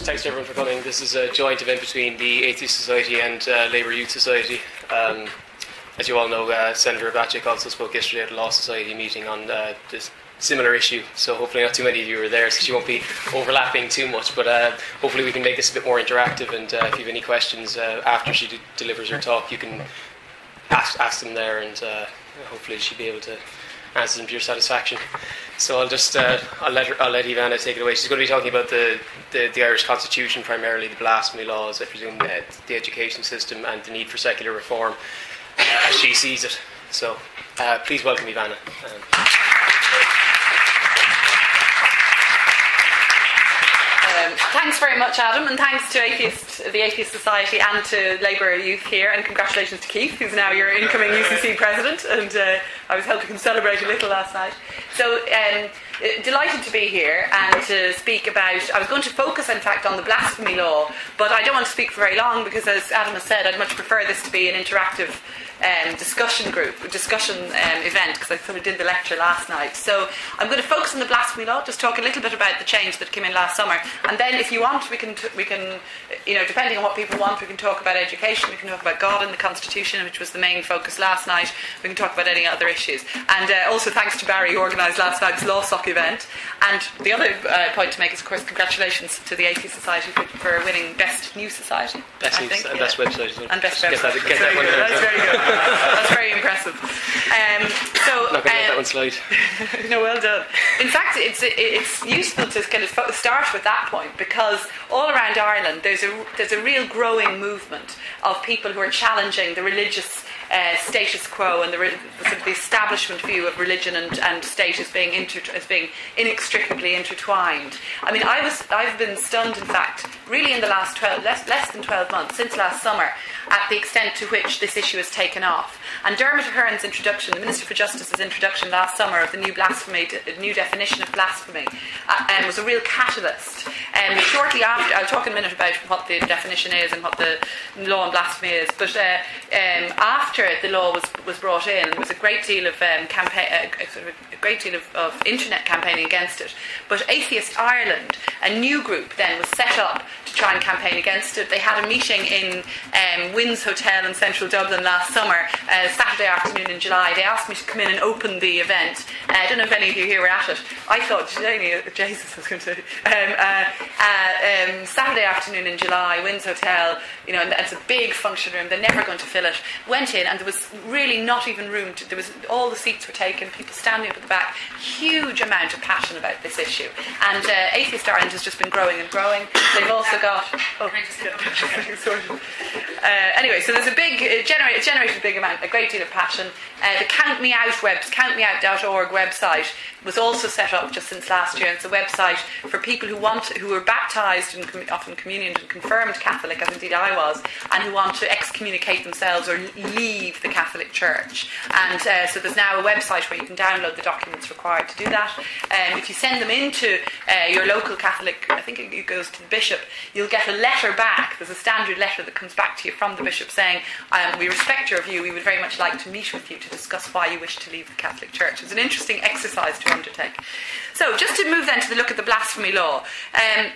thanks, to everyone for coming. This is a joint event between the Atheist Society and uh, Labour Youth Society. Um, as you all know, uh, Senator Bacik also spoke yesterday at the Law Society meeting on uh, this similar issue. So hopefully not too many of you were there, so she won't be overlapping too much. But uh, hopefully we can make this a bit more interactive. And uh, if you have any questions uh, after she delivers her talk, you can ask, ask them there, and uh, hopefully she'll be able to answer them to your satisfaction. So I'll just uh, I'll let her, I'll let Ivana take it away. She's going to be talking about the, the, the Irish Constitution primarily, the blasphemy laws, I presume, the, the education system, and the need for secular reform uh, as she sees it. So uh, please welcome Ivana. Um, Um, thanks very much, Adam, and thanks to Atheist, the Atheist Society and to Labour Youth here, and congratulations to Keith, who's now your incoming UCC president. And uh, I was helping him celebrate a little last night. So, um, delighted to be here and to speak about. I was going to focus, in fact, on the blasphemy law, but I don't want to speak for very long because, as Adam has said, I'd much prefer this to be an interactive um, discussion group, discussion um, event, because I sort of did the lecture last night. So I'm going to focus on the blasphemy law, just talk a little bit about the change that came in last summer, and then if you want, we can t- we can, you know, depending on what people want, we can talk about education, we can talk about God and the Constitution, which was the main focus last night. We can talk about any other issues, and uh, also thanks to Barry who organised last night's Law Soc event. And the other uh, point to make is, of course, congratulations to the Atheist Society for, for winning Best New Society. best, I think, and yeah. best website as well. And best website. that, That's that very. That's very good. That's very impressive. Um, so, Not going to let that um, one slide. no, well done. In fact, it's it's useful to kind of start with that point because all around Ireland there's a there's a real growing movement of people who are challenging the religious. Uh, status quo and the, sort of the establishment view of religion and, and state as being inter- as being inextricably intertwined. I mean, I was I've been stunned, in fact, really in the last 12, less, less than 12 months, since last summer, at the extent to which this issue has taken off. And Dermot Ahern's introduction, the Minister for Justice's introduction last summer of the new blasphemy, new definition of blasphemy, uh, um, was a real catalyst. Um, shortly after, I'll talk in a minute about what the definition is and what the law on blasphemy is, but uh, um, after the law was, was brought in, there was a great deal of um, campaign, uh, sort of a great deal of, of internet campaigning against it. But Atheist Ireland, a new group then was set up to try and campaign against it. They had a meeting in um, Hotel in central Dublin last summer, uh, Saturday afternoon in July. They asked me to come in and open the event. Uh, I don't know if any of you here were at it. I thought, Janie, Jesus was going to. Um, uh, uh, um, Saturday afternoon in July, Wynn's Hotel, you know, and it's a big function room. They're never going to fill it. Went in, and there was really not even room. To, there was all the seats were taken. People standing up at the back. Huge amount of passion about this issue. And uh, Atheist Ireland has just been growing and growing. They've also got. Oh. Uh, anyway, so there's a big it generated, generated a big amount, a great deal of passion. Uh, the Count Me Out webs, countmeout.org website was also set up just since last year. It's a website for people who want, who were baptised and com- often communioned and confirmed Catholic, as indeed I was, and who want to excommunicate themselves or leave the Catholic Church. And uh, so there's now a website where you can download the documents required to do that. Um, if you send them into uh, your local Catholic, I think it goes to the bishop, you'll get a letter back. There's a standard letter that comes back to you from the bishop saying, um, "We respect your view. We would very much like to meet with you to discuss why you wish to leave the Catholic Church." It's an interesting exercise to undertake. So, just to move then to the look at the blasphemy law. Um,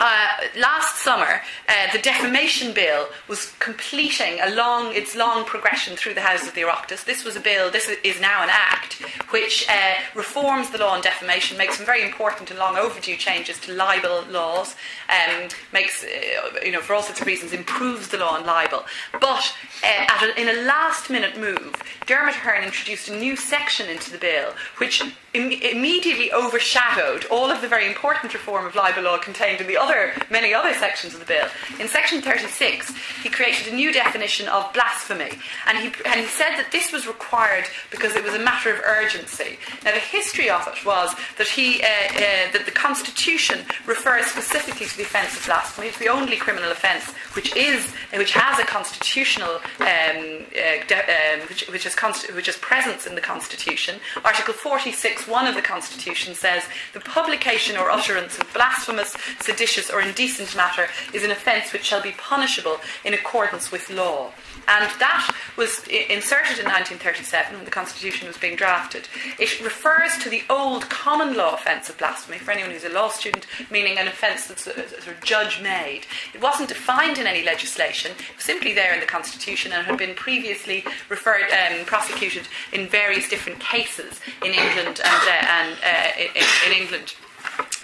uh, last summer, uh, the defamation bill was completing a long, its long progression through the House of the Oireachtas. This was a bill, this is now an act, which uh, reforms the law on defamation, makes some very important and long overdue changes to libel laws, um, makes, uh, you know, for all sorts of reasons, improves the law on libel. But uh, at a, in a last minute move, Dermot Ahern introduced a new section into the bill, which Im- immediately overshadowed all of the very important reform of libel law contained in the other many other sections of the bill. In section 36, he created a new definition of blasphemy, and he and he said that this was required because it was a matter of urgency. Now, the history of it was that he uh, uh, that the Constitution refers specifically to the offence of blasphemy. It's the only criminal offence which is which has a constitutional um, uh, de- um, which, which, is const- which is presence in the Constitution. Article 46.1 of the Constitution says the publication or utterance of blasphemous, seditious, or indecent matter is an offence which shall be punishable in accordance with law. And that was inserted in 1937 when the Constitution was being drafted. It refers to the old common law offence of blasphemy, for anyone who's a law student, meaning an offence that's a, sort of judge made. It wasn't defined in any legislation, it was simply there in the Constitution and had been previously referred, um, prosecuted in various different cases in England and, uh, and uh, in, in England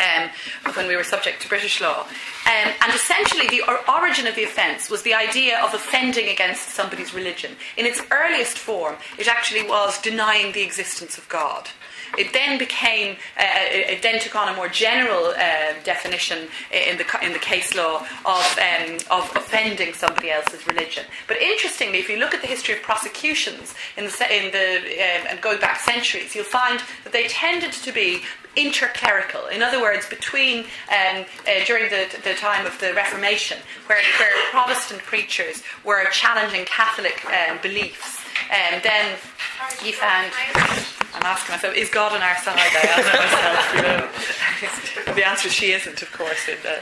um, when we were subject to British law. Um, and essentially, the or- origin of the offence was the idea of offending against somebody's religion. In its earliest form, it actually was denying the existence of God. It then became, uh, it then took on a more general uh, definition in the, in the case law of, um, of offending somebody else's religion. But interestingly, if you look at the history of prosecutions in the, in the um, and going back centuries, you'll find that they tended to be interclerical. In other words, between um, uh, during the, the time of the Reformation, where, where Protestant preachers were challenging Catholic um, beliefs, and um, then you found. I'm asking myself, is God on our side? I ask myself. You know. The answer is she isn't, of course. In, uh,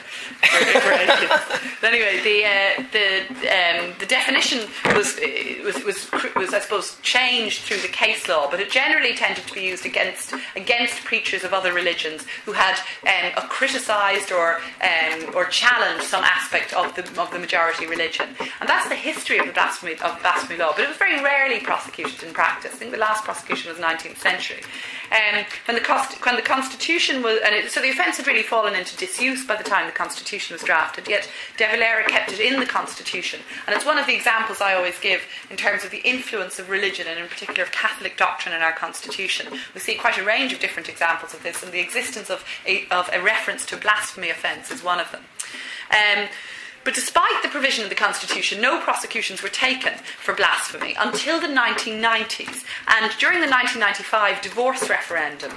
but anyway, the uh, the um, the definition was, was was was I suppose changed through the case law, but it generally tended to be used against against preachers of other religions who had um, criticised or um, or challenged some aspect of the of the majority religion, and that's the history of the blasphemy of blasphemy law. But it was very rarely prosecuted in practice. I think the last prosecution was 19th century. Um, when, the cost, when the Constitution was, and it, so the offence had really fallen into disuse by the time the Constitution was drafted, yet De Valera kept it in the Constitution. And it's one of the examples I always give in terms of the influence of religion, and in particular of Catholic doctrine in our Constitution. We see quite a range of different examples of this, and the existence of a, of a reference to blasphemy offence is one of them. Um, but despite the provision of the Constitution, no prosecutions were taken for blasphemy until the 1990s. And during the 1995 divorce referendum,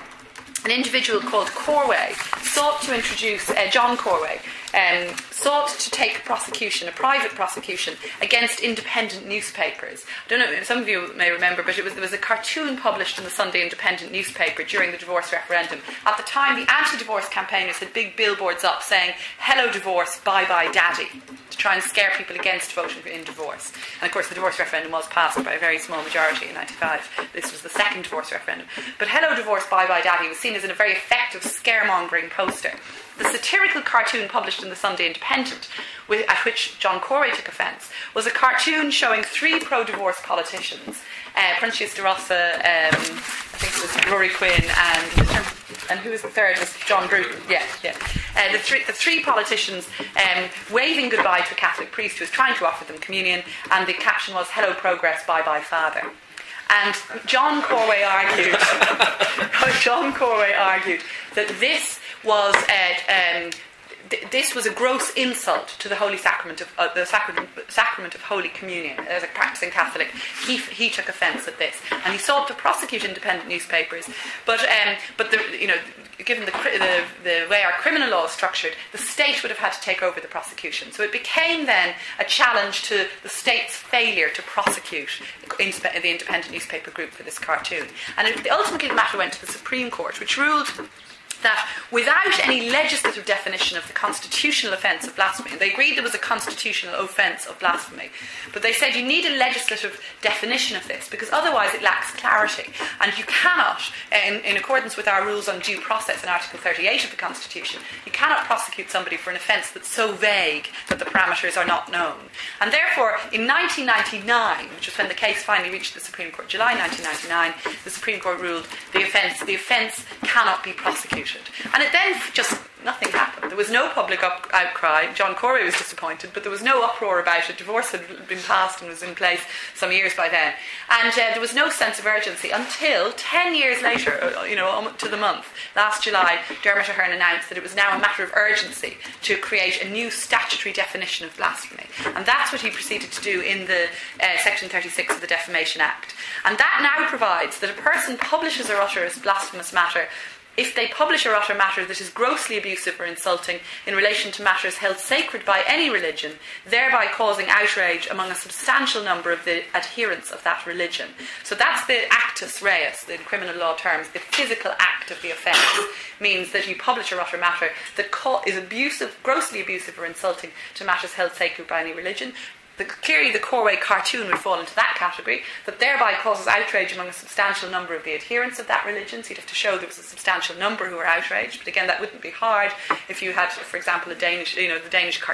an individual called Corway sought to introduce, uh, John Corway, um, sought to take a prosecution, a private prosecution, against independent newspapers. I don't know, if some of you may remember, but was, there was a cartoon published in the Sunday Independent newspaper during the divorce referendum. At the time, the anti divorce campaigners had big billboards up saying, Hello, divorce, bye bye, daddy, to try and scare people against voting in divorce. And of course, the divorce referendum was passed by a very small majority in 95. This was the second divorce referendum. But Hello, divorce, bye bye, daddy was seen as a very effective scaremongering poster. The satirical cartoon published in the Sunday Independent, at which John Corway took offence, was a cartoon showing three pro divorce politicians uh, de Rossa, um, I think it was Ruairí Quinn, and and who was the third? Was John Bruton? Yeah, yeah. Uh, the, three, the three politicians um, waving goodbye to a Catholic priest who was trying to offer them communion, and the caption was "Hello, progress, bye bye, Father." And John Corway argued. John Corway argued that this was um, th- this was a gross insult to the Holy Sacrament of uh, the sacrament, sacrament of Holy Communion. As a practicing Catholic, he, he took offence at this, and he sought to prosecute independent newspapers. But um, but the, you know, given the, the the way our criminal law is structured, the state would have had to take over the prosecution. So it became then a challenge to the state's failure to prosecute the independent newspaper group for this cartoon. And it, ultimately, the matter went to the Supreme Court, which ruled that without any legislative definition of the constitutional offence of blasphemy, they agreed there was a constitutional offence of blasphemy, but they said you need a legislative definition of this because otherwise it lacks clarity. And you cannot, in, in accordance with our rules on due process in Article 38 of the Constitution, you cannot prosecute somebody for an offence that's so vague that the parameters are not known. And therefore, in 1999, which was when the case finally reached the Supreme Court, July 1999, the Supreme Court ruled the offence the offence cannot be prosecuted. And it then just nothing happened. There was no public up- outcry. John Corway was disappointed, but there was no uproar about it. Divorce had been passed and was in place some years by then. And uh, there was no sense of urgency until 10 years later, uh, you know, to the month, last July, Dermot Ahern announced that it was now a matter of urgency to create a new statutory definition of blasphemy. And that's what he proceeded to do in the uh, Section 36 of the Defamation Act. And that now provides that a person publishes or utters blasphemous matter if they publish or utter matter that is grossly abusive or insulting in relation to matters held sacred by any religion, thereby causing outrage among a substantial number of the adherents of that religion. So that's the actus reus in criminal law terms. The physical act of the offence means that you publish or utter matter that is abusive, grossly abusive or insulting to matters held sacred by any religion, the, clearly the Corway cartoon would fall into that category, that thereby causes outrage among a substantial number of the adherents of that religion. So you'd have to show there was a substantial number who were outraged. But again, that wouldn't be hard if you had, for example, a Danish, you know, the Danish cartoon